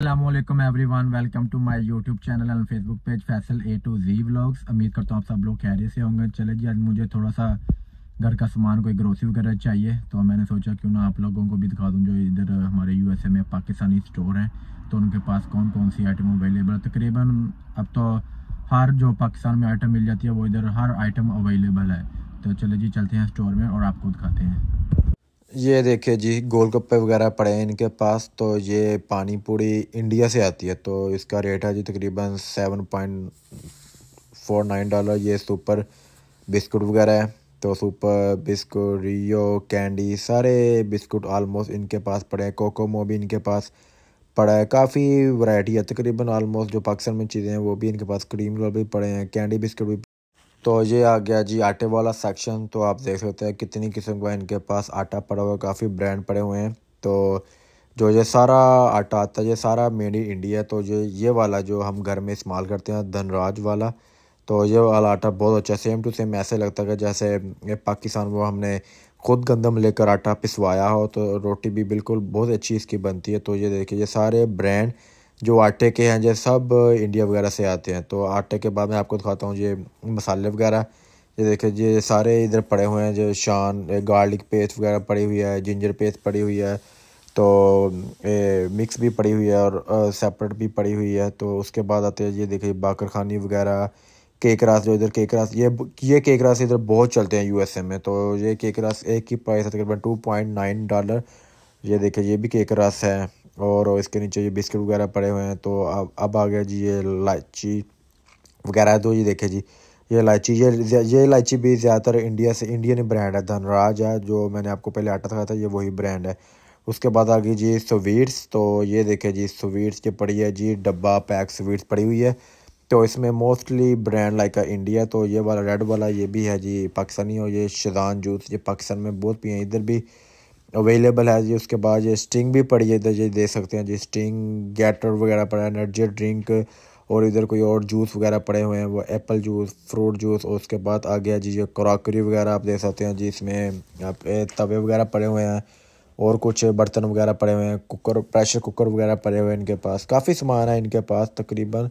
Allam everyone welcome to my YouTube channel and Facebook page Faisal A to Z vlogs उम्मीद करता हूँ आप सब लोग खैरियत से होंगे। चले जी, आज मुझे थोड़ा सा घर का सामान कोई ग्रोसरी वगैरह चाहिए तो मैंने सोचा क्यों ना आप लोगों को भी दिखा दूँ जो इधर हमारे यूएसए में पाकिस्तानी स्टोर हैं तो उनके पास कौन कौन सी आइटम अवेलेबल है। तकरीबन अब तो हर जो पाकिस्तान में आइटम मिल जाती है, वो इधर हर आइटम अवेलेबल है। तो चले जी, चलते हैं स्टोर में और आपको दिखाते हैं। ये देखिए जी, गोलगप्पे वगैरह पड़े हैं इनके पास तो ये पानी पूरी इंडिया से आती है तो इसका रेट है जी तकरीबन seven point four nine dollar ये सुपर बिस्कुट वगैरह है तो सुपर बिस्कुट, रियो, कैंडी, सारे बिस्कुट आलमोस्ट इनके पास पड़े हैं, कोकोमो भी इनके पास पड़ा है, काफ़ी वैरायटी है, तकरीबन आलमोस्ट जो पाकिस्तान में चीज़ें हैं, वो भी इनके पास क्रीम रोल भी पड़े हैं कैंडी बिस्कुट भी तो ये आ गया जी आटे वाला सेक्शन तो आप देख सकते हैं कितनी किस्म का इनके पास आटा पड़ा हुआ है, काफ़ी ब्रांड पड़े हुए हैं। तो जो ये सारा आटा आता है, ये सारा मेड इन इंडिया तो ये ये वाला जो हम घर में इस्तेमाल करते हैं, धनराज वाला तो ये वाला आटा बहुत अच्छा सेम टू सेम ऐसे लगता है जैसे पाकिस्तान वो हमने खुद गंदम लेकर आटा पिसवाया हो तो रोटी भी बिल्कुल बहुत अच्छी इसकी बनती है। तो ये देखिए, ये सारे ब्रांड जो आटे के हैं जो सब इंडिया वगैरह से आते हैं। तो आटे के बाद मैं आपको दिखाता हूँ ये मसाले वगैरह। ये देखिए ये सारे इधर पड़े हुए हैं जो शान गार्लिक पेस्ट वगैरह पड़ी हुई है जिंजर पेस्ट पड़ी हुई है तो ए, मिक्स भी पड़ी हुई है और सेपरेट भी पड़ी हुई है। तो उसके बाद आते हैं ये देखिए बाकर खानी वगैरह केक रास जो इधर केक रास ये ये केक रास इधर बहुत चलते हैं यूएसए में। तो ये केक रास एक की प्राइस है तकरीबन टू पॉइंट नाइन डॉलर ये देखिए ये भी केक रास है। और इसके नीचे ये बिस्किट वगैरह पड़े हुए हैं तो अब अब आ गया जी ये इलायची वगैरह तो ये देखे जी, ये इलायची, ये ये इलायची भी ज़्यादातर इंडिया से, इंडियन ब्रांड है, धनराज है, जो मैंने आपको पहले आटा था, ये वही ब्रांड है। उसके बाद आ गई जी स्वीट्स तो ये देखे जी स्वीट्स की पड़ी है जी, डब्बा, पैक स्वीट्स पड़ी हुई है। तो इसमें मोस्टली ब्रांड लाइक इंडिया तो ये वाला रेड वाला ये भी है जी, पाकिस्तानी और ये शदान जूस, ये पाकिस्तान में बहुत पिए इधर भी अवेलेबल है जी, उसके बाद ये स्टिंग भी पड़ी है, इधर ये दे सकते हैं जी स्टिंग गैटर वगैरह पड़ा है एनर्जी ड्रिंक और इधर कोई और जूस वगैरह पड़े हुए हैं, वो एप्पल जूस फ्रूट जूस और उसके बाद आ गया जी, ये क्रॉकरी वगैरह आप देख सकते हैं जी, इसमें आप तवे वगैरह पड़े हुए हैं, और कुछ बर्तन वगैरह पड़े हुए हैं कुकर प्रेशर कुकर वगैरह पड़े हुए हैं इनके पास, काफ़ी सामान है इनके पास, तकरीबन,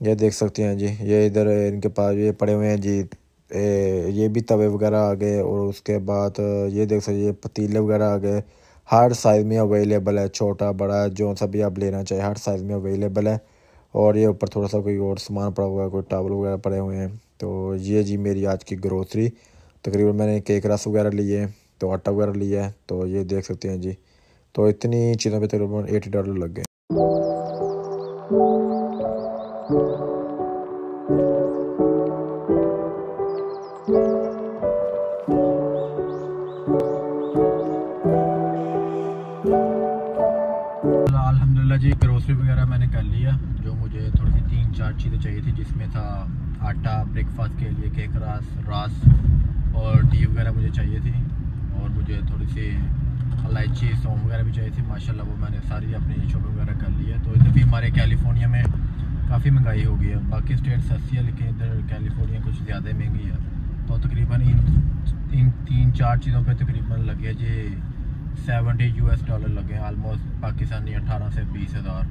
ये देख सकते हैं जी, ये इधर इनके पास ये पड़े हुए हैं जी ए, ये भी तवे वगैरह आ गए और उसके बाद ये देख सकते ये पतीले वगैरह आ गए। हर साइज़ में अवेलेबल है छोटा बड़ा जो सा भी आप लेना चाहिए हर साइज़ में अवेलेबल है। और ये ऊपर थोड़ा सा कोई और सामान पड़ा हुआ है कोई टावल वगैरह पड़े हुए हैं। तो ये जी मेरी आज की ग्रोसरी तकरीबन मैंने केक रस वगैरह लिए तो आटा वगैरह लिया है तो ये देख सकते हैं जी। तो इतनी चीज़ों पर तकरीबन एटी डॉलर लग गए वगैरह मैंने कर लिया, जो मुझे थोड़ी सी तीन चार चीज़ें चाहिए थी, जिसमें था आटा ब्रेकफास्ट के लिए केक रास रास और टी वगैरह मुझे चाहिए थी। और मुझे थोड़ी सी इलायची सौंफ वगैरह भी चाहिए थी। माशाल्लाह वो मैंने सारी अपनी शॉपिंग वगैरह कर ली है। तो इधर भी हमारे कैलिफ़ोर्निया में काफ़ी महँगाई हो गई है। बाकी स्टेट सस्ती है, लेकिन इधर कैलिफ़ोर्निया कुछ ज़्यादा महँगी है। तो तकरीबन इन इन तीन चार चीज़ों पर तकरीबन लगे जी सेवेंटी यू एस डॉलर लगे आलमोस्ट पाकिस्तानी अठारह से बीस हज़ार।